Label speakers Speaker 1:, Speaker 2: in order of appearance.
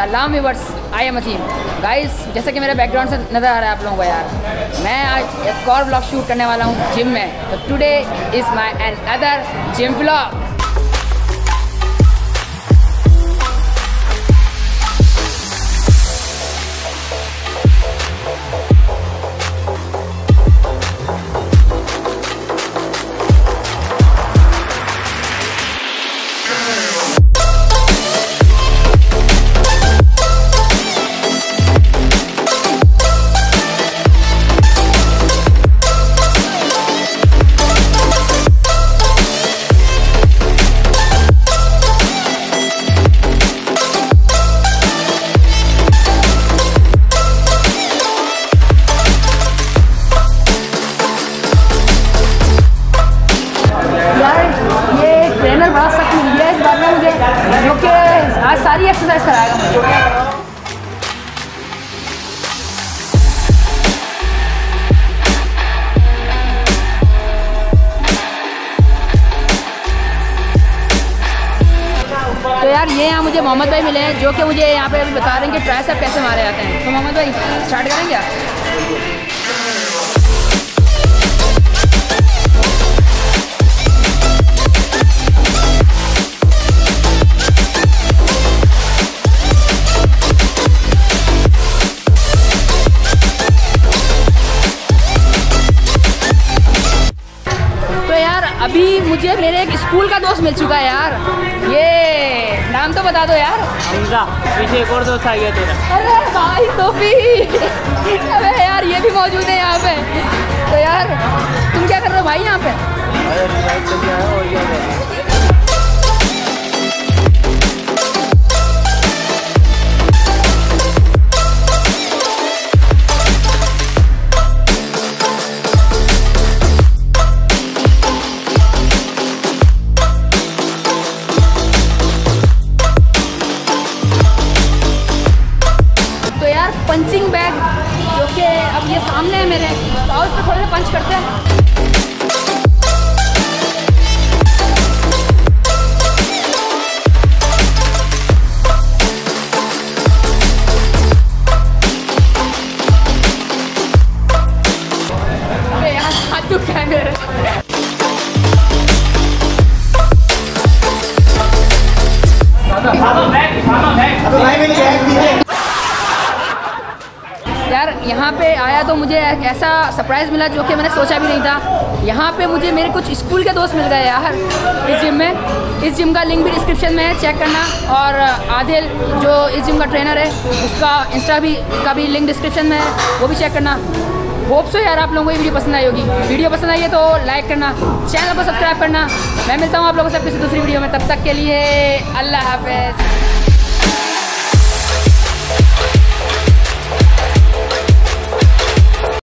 Speaker 1: सलाम viewers I am Aseem guys जैसे कि मेरा बैकग्राउंड से नज़र आ रहा है आप लोगों को यार, मैं आज एक और ब्लॉग शूट करने वाला हूँ जिम में। तो today is my another gym blog सारी एक्सरसाइज कराएगा मुझे। तो यार, ये यहाँ मुझे मोहम्मद भाई मिले हैं, जो कि मुझे यहाँ पे अभी बता रहे हैं कि ट्राइसेप कैसे मारे जाते हैं। तो मोहम्मद भाई स्टार्ट करेंगे आप? अभी मुझे मेरे एक स्कूल का दोस्त मिल चुका है यार। ये नाम तो बता दो यार।
Speaker 2: हमजा पीछे एक और दोस्त आ गया तेरा।
Speaker 1: अरे भाई टोपी। अरे यार ये भी मौजूद है यहाँ पे। तो यार तुम क्या कर रहे हो भाई यहाँ पे? पंचिंग बैग जो कि अब ये सामने है मेरे तो इस पर थोड़े से पंच करते हैं। अबे यार हाथ दुख गया है मेरे यार, यहाँ पे आया तो मुझे ऐसा सरप्राइज़ मिला जो कि मैंने सोचा भी नहीं था। यहाँ पे मुझे मेरे कुछ स्कूल के दोस्त मिल गए यार। इस जिम में। इस जिम का लिंक भी डिस्क्रिप्शन में है चेक करना। और आदिल, जो इस जिम का ट्रेनर है, उसका इंस्टा भी, का भी लिंक डिस्क्रिप्शन में है, वो भी चेक करना। होप सो यार आप लोगों को ये वीडियो पसंद आई होगी। वीडियो पसंद आई है तो लाइक करना। चैनल को सब्सक्राइब करना। मैं मिलता हूँ आप लोगों से किसी दूसरी वीडियो में। तब तक के लिए अल्लाह हाफिज़।